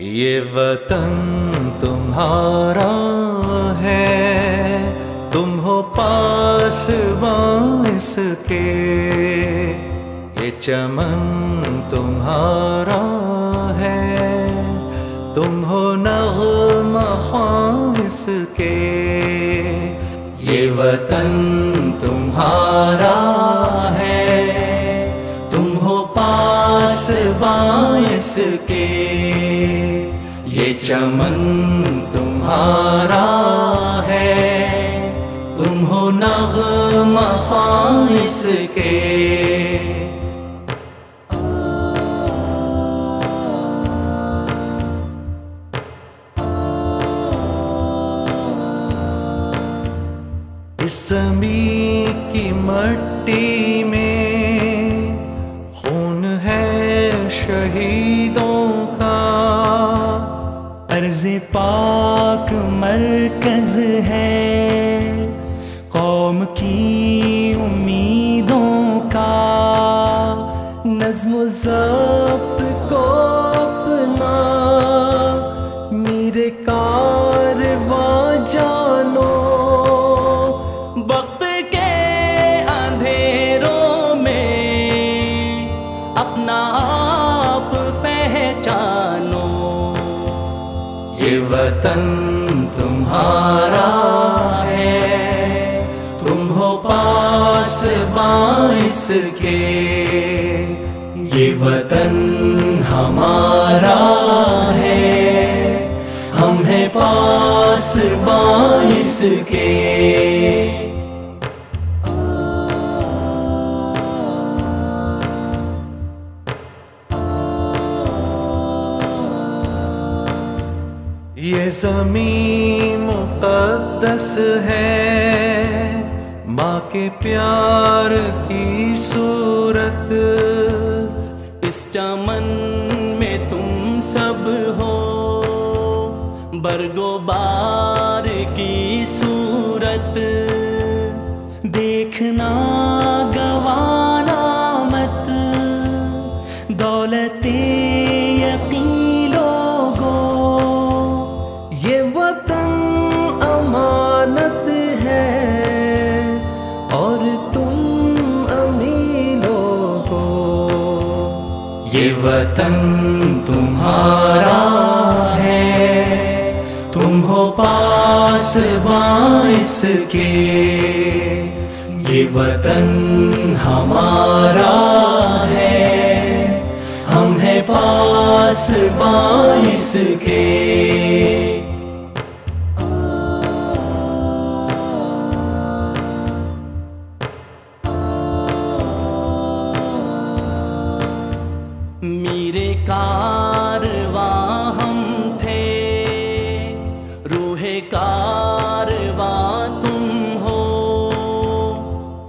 ये वतन तुम्हारा है। तुम हो पास बाँस के। ये चमन तुम्हारा है। तुम हो नगमा ख्वास के। ये वतन तुम्हारा है। तुम हो पास बाँस के। चमन तुम्हारा है। तुम हो नगमा ख्वास के। इस जमी की मट्टी में खून है शहीदों। अर्ज़ पाक मरकज है। कौम की उम्मीदों का नज्म जब्त को अपना, मेरे कारवा जानो ये वतन तुम्हारा है। तुम हो पास बाइस के। ये वतन हमारा है। हम हैं पास बाइस के। ये ज़मीन मुकद्दस है। माँ के प्यार की सूरत। इस चमन में तुम सब हो। बरगोबार की सूरत। देखना ये वतन तुम्हारा है। तुम हो पास बाइस के। ये वतन हमारा है। हम है पास बाइस के। मेरे कारवा हम थे। रूहे कारवा तुम हो।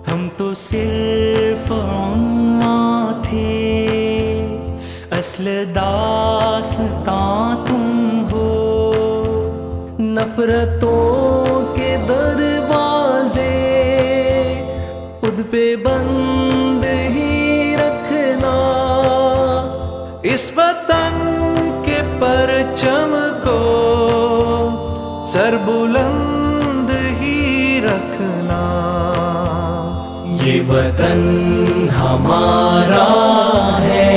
हम तो सिर्फ़ उन्वा थे। असल दासता तुम हो। नफरतों के दरवाजे खुद पे बंद ही इस वतन के परचम को सरबुलंद ही रखना। ये वतन हमारा है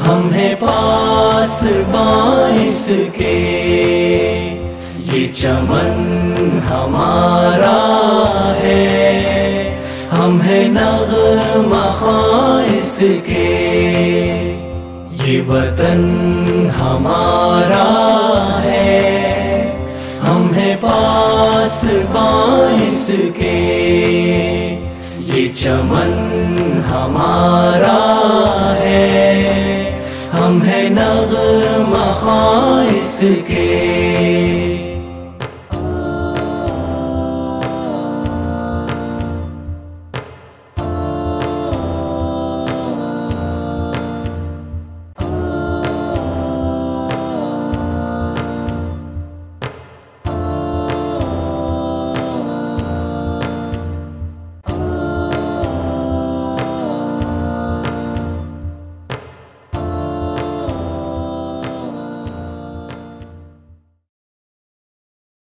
हम है पास बाइस के। ये चमन हमारा है हम है नगमा ख्वाइस के। ये वतन हमारा है। हम है पास बाइस के। ये चमन हमारा है। हम है नगमा ख्वाइस के।